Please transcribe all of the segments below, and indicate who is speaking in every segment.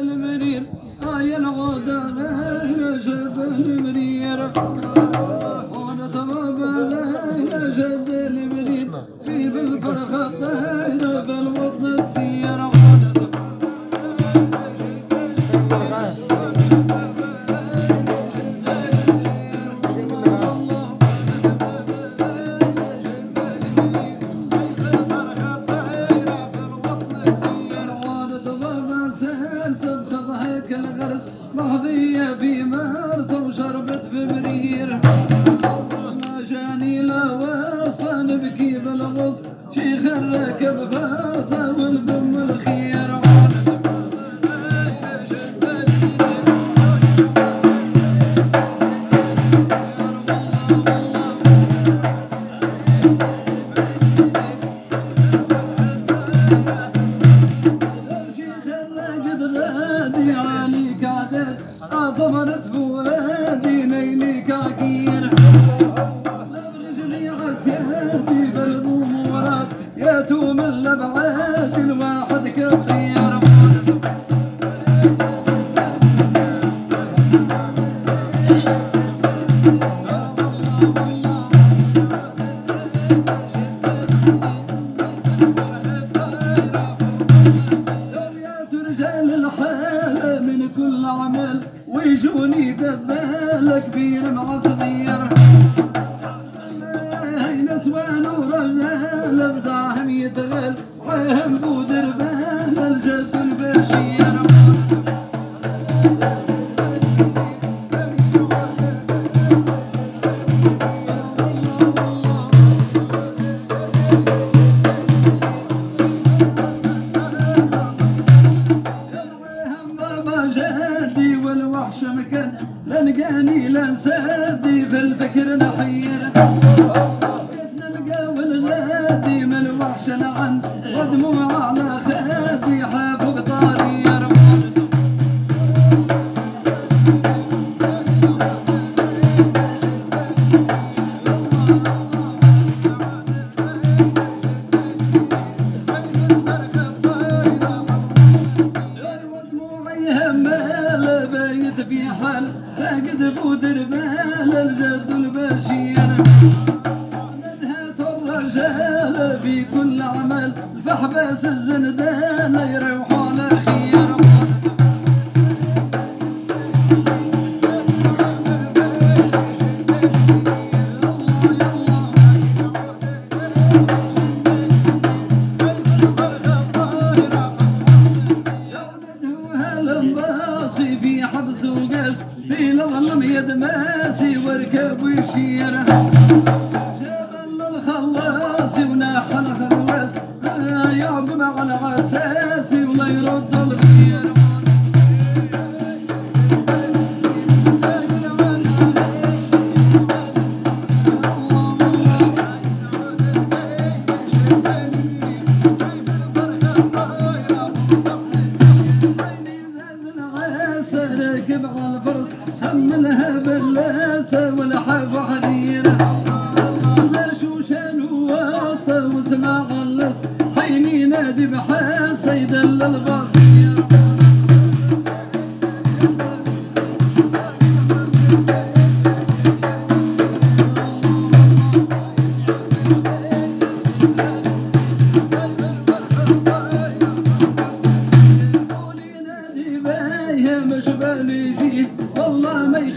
Speaker 1: المرير. آي الغدا لا جد المرير. هنا تمام المرير. في بالفرخة طير البين يروحون Altyazı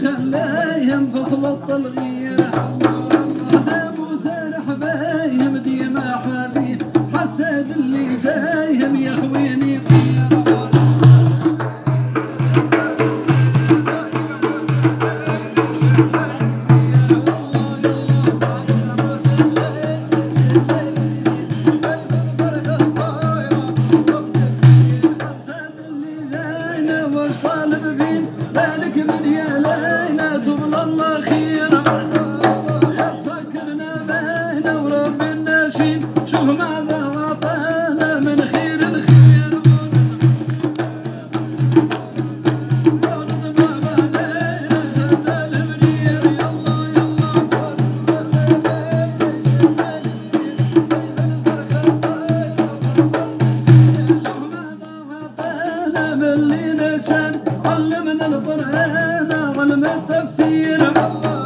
Speaker 1: خلاه ينفصل الطلغير حسن موسى حبايهم ديما حبيب حسد اللي جايهم يا خويني بالك من اللي نشان علمنا القرآن علم التفسير. الله